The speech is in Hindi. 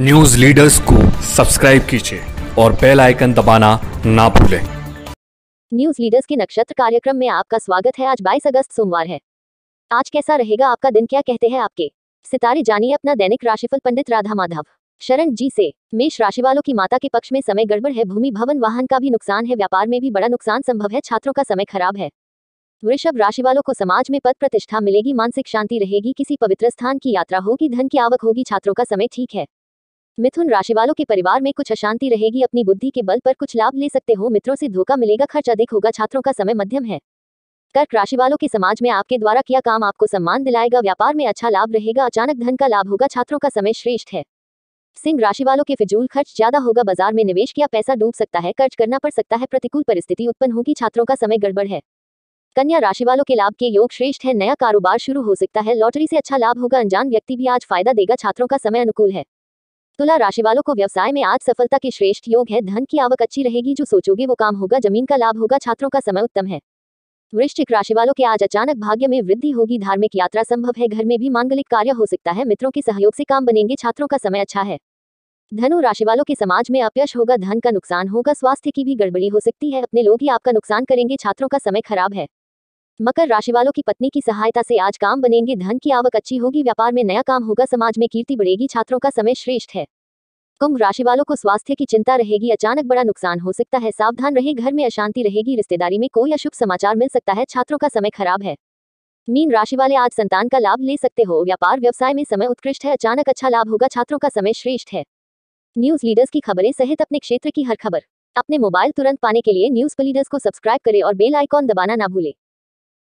न्यूज़ लीडर्स को सब्सक्राइब कीजिए और बेल आइकन दबाना ना भूलें। न्यूज़ लीडर्स के नक्षत्र कार्यक्रम में आपका स्वागत है। आज 22 अगस्त सोमवार है। आज कैसा रहेगा आपका दिन? क्या कहते हैं आपके? सितारे जानिए अपना दैनिक राशिफल। पंडित राधा माधव शरण जी से मेष राशि वालों की माता के पक्ष में समय गड़बड़ है। भूमि, भवन, वाहन का भी नुकसान है। व्यापार में भी बड़ा नुकसान संभव है। छात्रों का समय खराब है। वृषभ राशि वालों को समाज में पद प्रतिष्ठा मिलेगी। मानसिक शांति रहेगी। किसी पवित्र स्थान की यात्रा होगी। धन की आवक होगी। छात्रों का समय ठीक है। मिथुन राशि वालों के परिवार में कुछ अशांति रहेगी। अपनी बुद्धि के बल पर कुछ लाभ ले सकते हो। मित्रों से धोखा मिलेगा, खर्च अधिक होगा, छात्रों का समय मध्यम है। कर्क राशि वालों के समाज में आपके द्वारा किया काम आपको सम्मान दिलाएगा। व्यापार में अच्छा लाभ रहेगा, अचानक धन का लाभ होगा, छात्रों का समय श्रेष्ठ है। सिंह राशि वालों के फिजूल खर्च ज़्यादा होगा। बाज़ार में निवेश किया पैसा डूब सकता है खर्च करना पड़ सकता है, प्रतिकूल परिस्थिति उत्पन्न होगी, छात्रों का समय गड़बड़ है। कन्या राशि वालों के लाभ के योग श्रेष्ठ है। नया कारोबार शुरू हो सकता है। लॉटरी से अच्छा लाभ होगा। अनजान व्यक्ति भी आज फ़ायदा देगा, छात्रों का समय अनुकूल है। तुला राशि वालों को व्यवसाय में आज सफलता के श्रेष्ठ योग है। धन की आवक अच्छी रहेगी, जो सोचोगे वो काम होगा, ज़मीन का लाभ होगा, छात्रों का समय उत्तम है। वृश्चिक राशि वालों के आज अचानक भाग्य में वृद्धि होगी, धार्मिक यात्रा संभव है, घर में भी मांगलिक कार्य हो सकता है, मित्रों के सहयोग से काम बनेंगे, छात्रों का समय अच्छा है। धनु राशि वालों के समाज में अपयश होगा, धन का नुकसान होगा, स्वास्थ्य की भी गड़बड़ी हो सकती है, अपने लोग ही आपका नुकसान करेंगे, छात्रों का समय खराब है। मकर राशि वालों की पत्नी की सहायता से आज काम बनेंगे। धन की आवक अच्छी होगी। व्यापार में नया काम होगा। समाज में कीर्ति बढ़ेगी। छात्रों का समय श्रेष्ठ है। कुंभ राशि वालों को स्वास्थ्य की चिंता रहेगी। अचानक बड़ा नुकसान हो सकता है। सावधान रहे। घर में अशांति रहेगी। रिश्तेदारी में कोई अशुभ समाचार मिल सकता है। छात्रों का समय खराब है। मीन राशि वाले आज संतान का लाभ ले सकते हो। व्यापार व्यवसाय में समय उत्कृष्ट है। अचानक अच्छा लाभ होगा। छात्रों का समय श्रेष्ठ है। न्यूज़ लीडर्स की खबरें सहित अपने क्षेत्र की हर खबर। अपने मोबाइल तुरंत पाने के लिए न्यूज़ लीडर्स को सब्सक्राइब करें और बेल आइकॉन दबाना ना भूलें।